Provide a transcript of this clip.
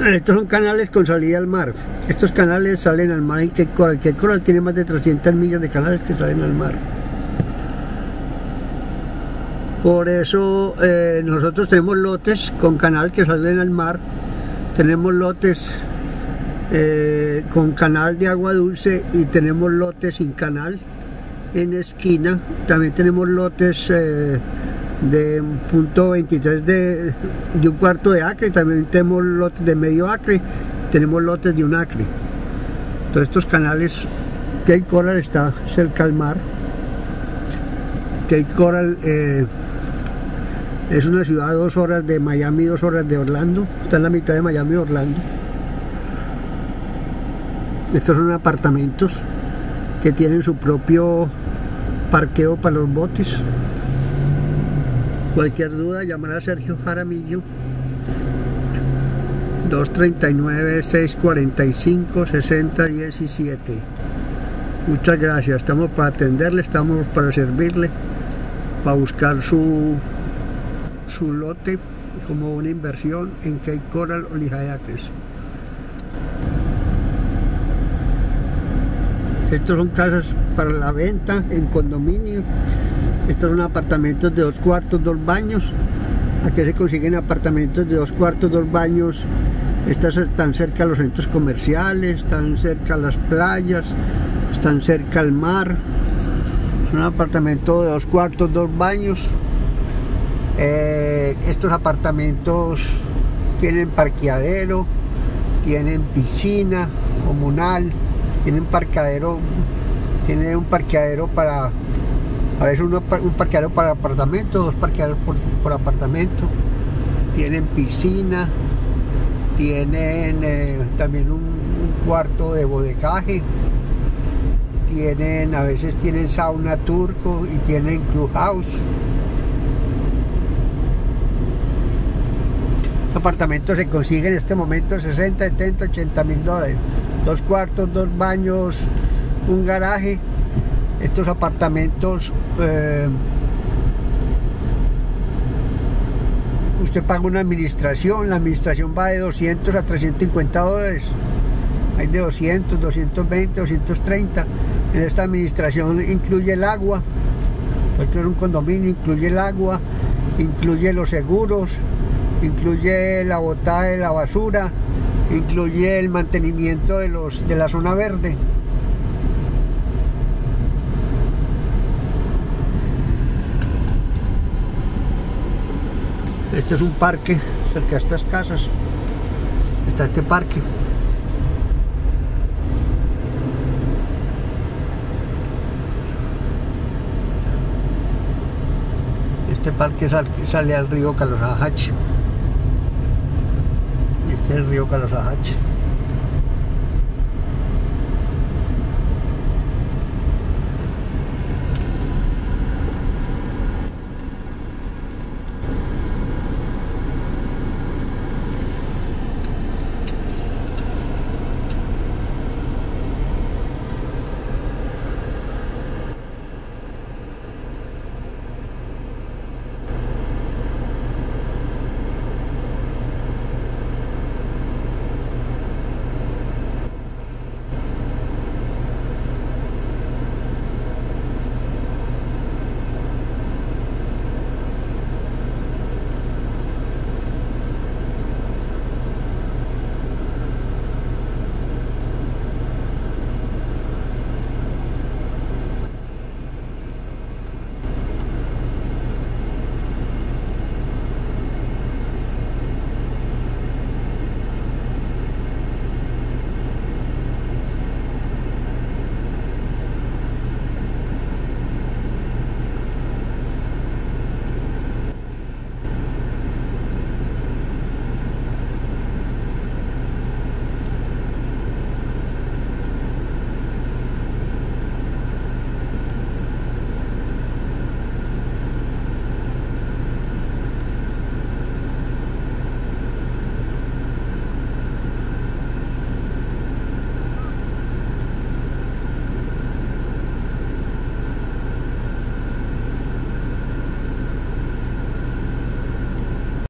Estos son canales con salida al mar. Estos canales salen al mar en Cape Coral. Coral tiene más de 300 millas de canales que salen al mar. Por eso eh, nosotros tenemos lotes con canal que salen al mar. Tenemos lotes eh, con canal de agua dulce y tenemos lotes sin canal en esquina. También tenemos lotes eh, de punto 23 de, de, un cuarto de acre, también tenemos lotes de medio acre, tenemos lotes de un acre. Todos estos canales, Cape Coral está cerca al mar. Cape Coral eh, es una ciudad a dos horas de Miami, dos horas de Orlando, está en la mitad de Miami y Orlando. Estos son apartamentos que tienen su propio parqueo para los botes. Cualquier duda, llamar a Sergio Jaramillo 239-645-6017. Muchas gracias, estamos para atenderle, estamos para servirle, para buscar su, su lote como una inversión en Cape Coral o Lijayacres. Estos son casas para la venta en condominio. Estos son apartamentos de dos cuartos, dos baños. Aquí se consiguen apartamentos de dos cuartos, dos baños. Estas están cerca a los centros comerciales, están cerca a las playas, están cerca al mar. Son apartamentos de dos cuartos, dos baños. Eh, estos apartamentos tienen parqueadero, tienen piscina comunal, tienen parqueadero, tiene un parqueadero para, a veces uno, un parqueadero para apartamento, dos parqueaderos por, por apartamento, tienen piscina, tienen eh, también un, cuarto de bodecaje, tienen, a veces tienen sauna turco y tienen clubhouse. Este apartamento se consigue en este momento 60, 70, 80 mil dólares. Dos cuartos, dos baños, un garaje. Estos apartamentos, eh, usted paga una administración, la administración va de 200 a 350 dólares. Hay de 200, 220, 230. En esta administración incluye el agua, esto es un condominio, incluye el agua, incluye los seguros, incluye la botada de la basura, incluye el mantenimiento de, los, de la zona verde. Este es un parque cerca de estas casas. Está este parque. Este parque sale al río Calosajach. Este es el río Calosajach.